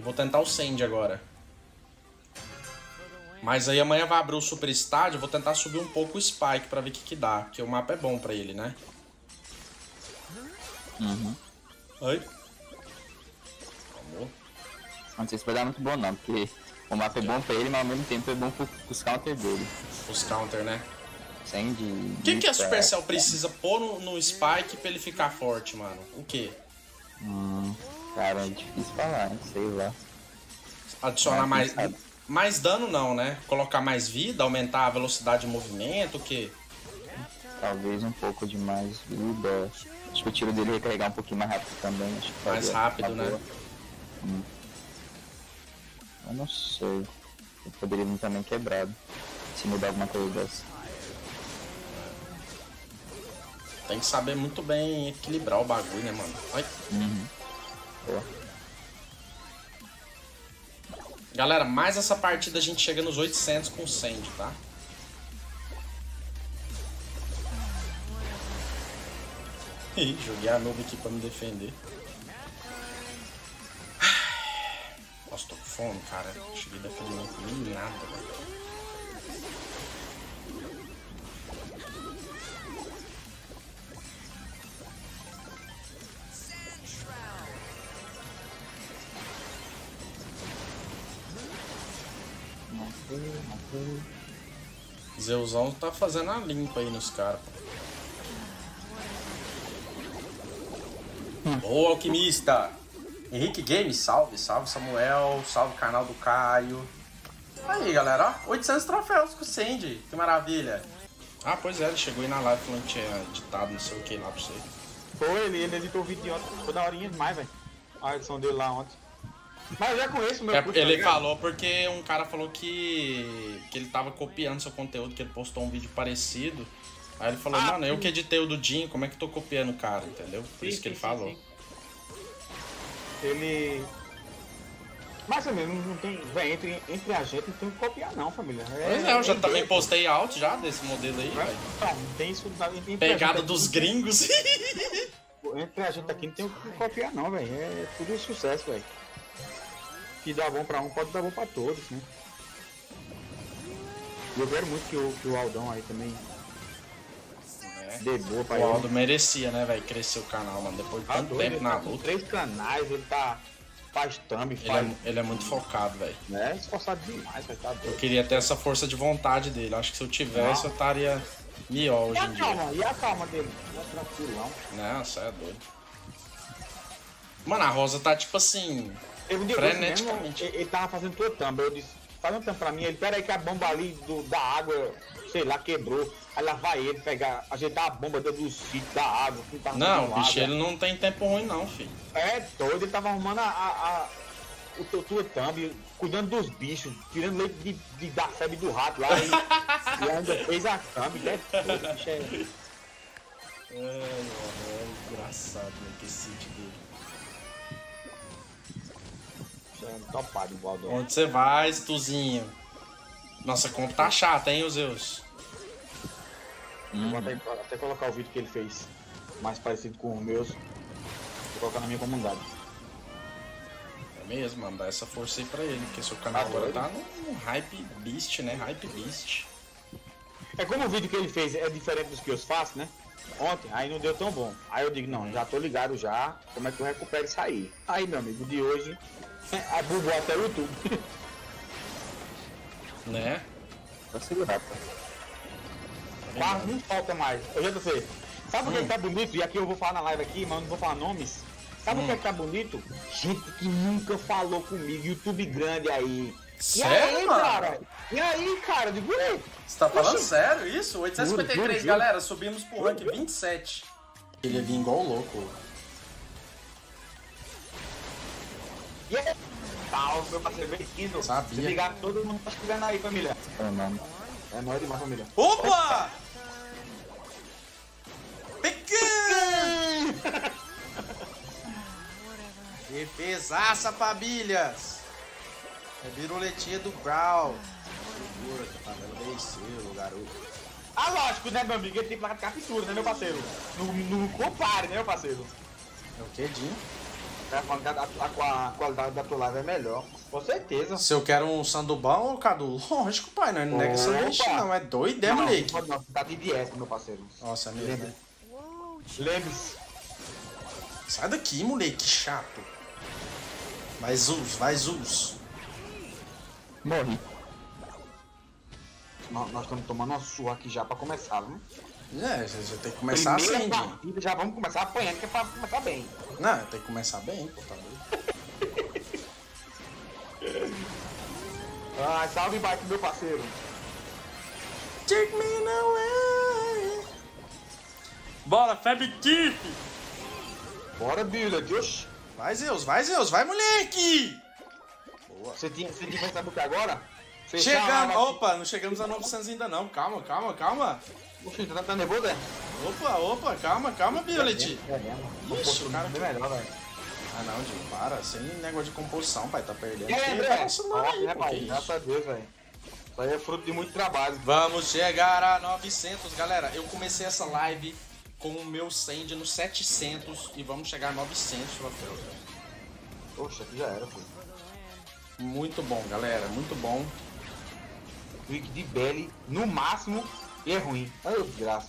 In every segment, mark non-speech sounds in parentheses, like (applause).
E vou tentar o Sand agora. Mas aí amanhã vai abrir o Super Estádio, vou tentar subir um pouco o Spike pra ver o que que dá. Porque o mapa é bom pra ele, né? Uhum. Oi? Vamos. Não sei se vai dar muito bom não, porque o mapa é bom pra ele, mas ao mesmo tempo é bom pro, pros counter dele. Os counter, né? Sem de. O que, que a Supercell precisa pôr no, no Spike pra ele ficar forte, mano? O quê? Hum, cara, é difícil falar, sei lá. Adicionar mais. Mais dano não, né? Colocar mais vida, aumentar a velocidade de movimento, o quê? Talvez um pouco de mais vida. Acho que o tiro dele recarregar um pouquinho mais rápido também. Mais rápido, né? Hum. Eu não sei. Eu poderia vir também quebrado. Se mudar alguma coisa dessa. Tem que saber muito bem equilibrar o bagulho, né, mano? Ai. Uhum. Pô. Galera, mais essa partida a gente chega nos 800 com o Sand, tá? Ih, joguei a nuvem aqui pra me defender. Nossa, tô com fome, cara. Cheguei não comi nada, velho. Matei. Zeuzão tá fazendo a limpa aí nos caras. Boa, alquimista! Henrique Games, salve, salve Samuel, salve canal do Caio. Aí, galera, ó, 800 troféus com o Sandy, que maravilha. Ah, pois é, ele chegou aí na live falando que tinha editado não sei o que lá pra você. Foi, ele, ele editou o vídeo de ontem. Ficou da horinha demais, velho. A edição dele lá ontem. Mas eu já conheço o meu É, curso, tá ele ligado? falou porque um cara falou que, que ele tava copiando seu conteúdo, que ele postou um vídeo parecido. Aí ele falou, Ah, mano, eu sim. que editei o do Jim, como é que eu tô copiando o cara, entendeu? Por Sim, isso que ele sim, falou. Ele. Mas também não não tem. Véi, entre, entre a gente não tem o que copiar, não, família. Pois é, eu já também postei out já desse modelo aí, velho. Tem isso. Entre gente Pegada dos gringos. (laughs) Entre a gente aqui não tem o que copiar, não, velho. É tudo sucesso, velho. Que dá bom pra um, pode dar bom pra todos, né? E eu quero muito que o, que o Aldão aí também dê boa pra É. O ele. Aldo merecia, né, velho, crescer o canal, mano. Depois de Tá tanto tempo na tá luta. três canais, ele tá. Faz thumb, Ele faz. é, ele é muito focado, velho. né? Esforçado demais, vai tá Eu queria ter essa força de vontade dele. Acho que se eu tivesse, eu estaria melhor E hoje a em dia. calma, e a calma dele? Não é tranquilão. Nossa, é doido. Mano, a Rosa tá tipo assim. Teve um dia Freneticamente. mesmo, ele, ele tava fazendo tua thumb, eu disse, faz um thumb pra mim, ele, pera aí que a bomba ali do, da água, sei lá, quebrou. Aí lá vai ele pegar, ajeitar a bomba dentro do sítio da água. Não, bicho, água. ele não tem tempo ruim, não, filho. É doido, ele tava arrumando a, a, a- o teu tua thumb, cuidando dos bichos, tirando leite de, de, da febre do rato lá e, e ainda fez a thumb, né? Bicho, é- É, é engraçado, né, que sítio dele. Topado igual do Onde você vai, Stuzinho? Nossa, conta tá chata, hein, Zeus? Vou até, até colocar o vídeo que ele fez, mais parecido com os meus, vou colocar na minha comunidade. É mesmo, mano, dá essa força aí pra ele, porque seu canal agora tá no Hype Beast, né? Hype Beast. É como o vídeo que ele fez é diferente dos que eu faço, né? Ontem, aí não deu tão bom. Aí eu digo, não, já tô ligado já, como é que eu recupero isso aí? Aí, meu amigo, de hoje, (laughs) a bugou até o YouTube. Né? Vou segurar, pô. Quase não falta mais. Eu já sei. Sabe por que que tá bonito? E aqui eu vou falar na live aqui, mas não vou falar nomes. Sabe por que que tá bonito? Gente que nunca falou comigo, YouTube grande aí. E Sério, aí, mano? cara? E aí, cara? Digo, ei, Você tá falando Oxi. sério isso? 853, Juro, juro, galera, subimos pro rank 27. Ele ia vir igual louco. e aí? Tá, meu parceiro, bem-vindo. Sabia. Se ligar, todo mundo tá chegando aí, família. É, mano. É nóis demais, família. Opa! Pequeno! Defesaça, famílias! É viruletinha do Brawl. Segura, que a tabela venceu, garoto. Ah, lógico, né, meu amigo? Ele tem placa de captura, né, meu parceiro? Não, compare, né, meu parceiro? É o que? Tá falando que a, a, a qualidade da tua live é melhor. Com certeza. Se eu quero um sandubão, Cadu, lógico, pai, não é, não é que sanduíche, Opa! não, é doido, é, moleque. não, não, tá de DS, meu parceiro. Nossa, é mesmo, né? Lembre-se. Sai daqui, moleque, chato. Vai, Zuz, vai, Zuz. Morri. Nós, nós estamos tomando uma surra aqui já pra começar, viu? É, você já tem que começar Primeira assim, partida, já vamos começar apanhando, que é pra começar bem. Não, tem que começar bem, pô, tá doido. (laughs) Ah, salve bike, meu parceiro. Take me away. Bola, Fab Kiff. Bora, Billy, oxi. Vai, Zeus, vai, Zeus, vai, moleque. Boa. Você tinha, você tinha pensado o que agora? Fechar Chegamos, a- opa, não chegamos a 900 ainda não, calma, calma, calma. Oxi, tá, tá nervoso, é? Opa, opa, calma, calma, Violet. É mesmo. Ixi, o cara- bem melhor, velho. Ah não, Jim, para, sem negócio de composição, pai, tá perdendo. Quem André? passando Ó, aí, né, pai? que? Graças a Deus, velho. Isso aí é fruto de muito trabalho. Vamos chegar a 900, galera. Eu comecei essa live com o meu send no 700 e vamos chegar a 900 troféus. velho. Poxa, aqui já era, pô. Muito bom, galera, muito bom. Quick de Belly, no máximo, e é ruim. Ai, que graça.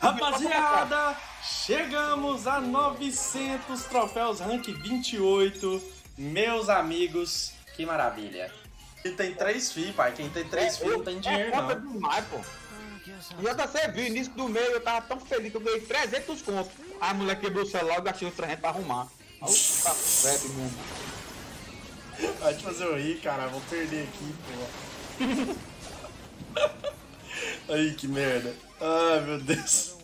Rapaziada, chegamos a 900 troféus rank 28. Meus amigos, que maravilha. E tem três FI, pai. Quem tem três FI não tem dinheiro, é conta não. demais, pô. JC viu, início do mês eu tava tão feliz que eu ganhei 300 contos. Aí a mulher quebrou o celular e gastei os 300 pra arrumar. Aí eu tá certo mesmo. Vai te fazer eu rir, cara. Vou perder aqui, pô. (laughs) Aí, que merda. Ai, meu Deus.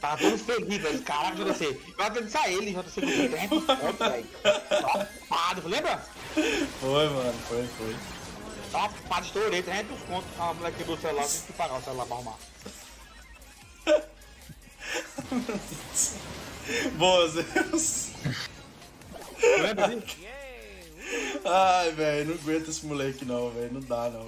Tava todo feliz, velho. Caraca, JC. Eu agradeço a ele, JC, ganhei 300 contos, velho. Lembra? Foi, mano. Foi, foi. Safado, estourei 300 contos. A mulher quebrou o celular, tive que pagar o celular pra arrumar. (laughs) Boa, Zeus. Lembra disso? Ai, velho. Não aguento esse moleque, não, velho. Não dá, não.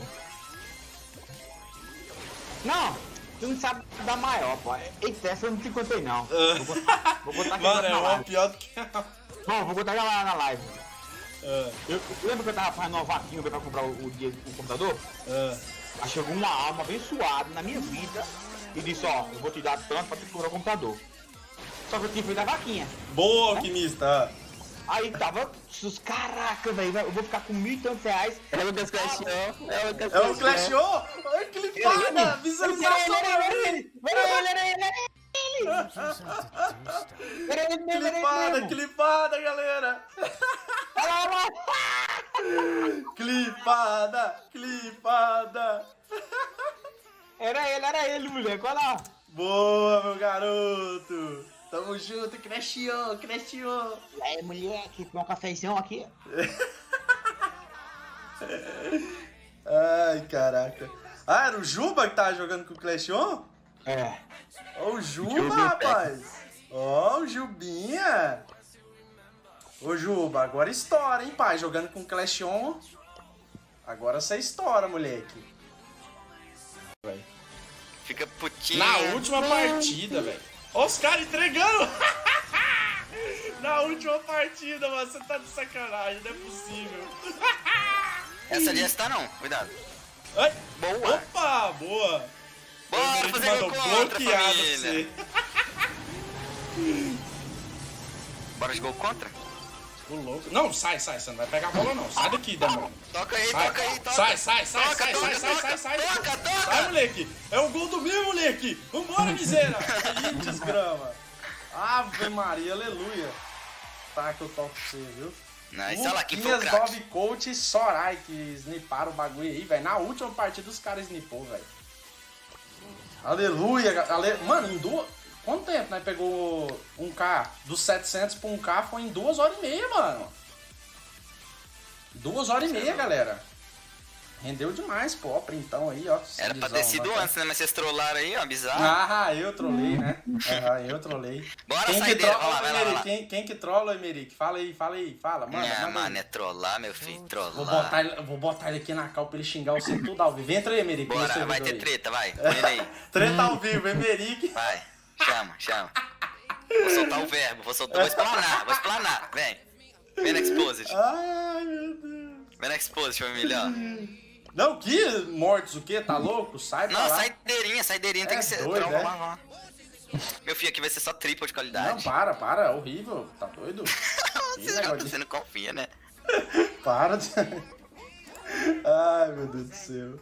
Não, tu não sabe da maior, pô. Eita, essa eu não te contei, não. Vou botar, vou botar aqui Mano, é na uma live. pior do que a. Não, vou botar lá na live. Ah, Eu, lembra que eu tava fazendo uma vaquinha pra comprar o, o, o computador? ah. Aí chegou uma alma abençoada na minha vida e disse, ó, eu vou te dar tanto pra tu comprar o computador. Só que eu tinha feito a vaquinha. Boa, alquimista. Aí tava, caraca, velho, eu vou ficar com mil e tantos reais. É o Lucas Clash, é o Lucas É o Clash O? Olha que! Visualização! Ele, era ele, era ele, era ele. Era ele mesmo, era ele (laughs) Clipada, clipada, galera! (laughs) Clipada, clipada! Era ele, era ele, moleque, olha lá. Boa, meu garoto! Tamo junto, Crash O! E aí, moleque, com um cafezão aqui. (laughs) Ai, caraca. Ah, era o Juba que tava jogando com o Clash On? É. Ó o Juba, Juba, rapaz! Ó o Jubinha! Ô Juba, agora estoura, hein, pai? Jogando com Clash On. Agora você estoura, moleque. Fica putinho. Na última partida, velho. Ó os caras entregando! (laughs) Na última partida, mano. Você tá de sacanagem, não é possível. (laughs) Essa ali está não, cuidado. Ai, Boa. Opa, boa! Bora fazer gol contra, bloqueado família. você. (laughs) Bora de gol contra? Ô, louco. Não, sai, sai. Você não vai pegar a bola, não. Sai daqui, demônio. Toca aí, Sai, toca aí, toca. sai, sai, sai, Toca, sai, toca, sai, sai, toca, sai, sai. Toca, toca. Sai, moleque. É o gol do meu, moleque. Vambora, miséria. Aí, desgrama. Ave Maria, aleluia. Tá que eu toco pra você, viu? Nice, olha lá, quem foi o? Dove Coach e Sorai que sniparam o bagulho aí, velho. Na última partida os caras snipou, velho. Aleluia. Ale... Mano, em duas... Quanto tempo, né? Pegou um K dos 700 pra um K foi em duas horas e meia, mano. Duas horas e meia, galera. Rendeu demais, pô. Ó, printão aí, ó. Era pra ter sido antes, né? Mas vocês trollaram aí, ó, bizarro. Ah, eu trolei, né? Ah, eu trolei. Bora, quem que saideira, trola, vai lá, vai lá, vai lá. Quem, quem que trola, Emerick? Fala aí, fala aí, fala, manda, Ah, mano, é trollar, meu filho, trollar. Vou botar, ele, vou botar ele aqui na cal pra ele xingar você tudo ao vivo. Entra aí, Emerick. Bora, vai ter aí. treta, vai. (laughs) Põe ele aí. Treta ao vivo, Emerick. Vai, chama, chama. Vou soltar o verbo, vou soltar, vou explanar, vou explanar. Vem. Vem na Exposed. Ai, meu Deus. Vem na Exposed, família. Não, que mortos o quê? Tá louco? Sai pra Não, lá. saideirinha, saideirinha tem É que ser. doido, é? lá, lá. Meu filho, aqui vai ser só triple de Não, qualidade. para, para. É horrível. Tá doido? (laughs) Que Você, de- você não confia, né? (laughs) Para de... (laughs) Ai, meu Deus do céu.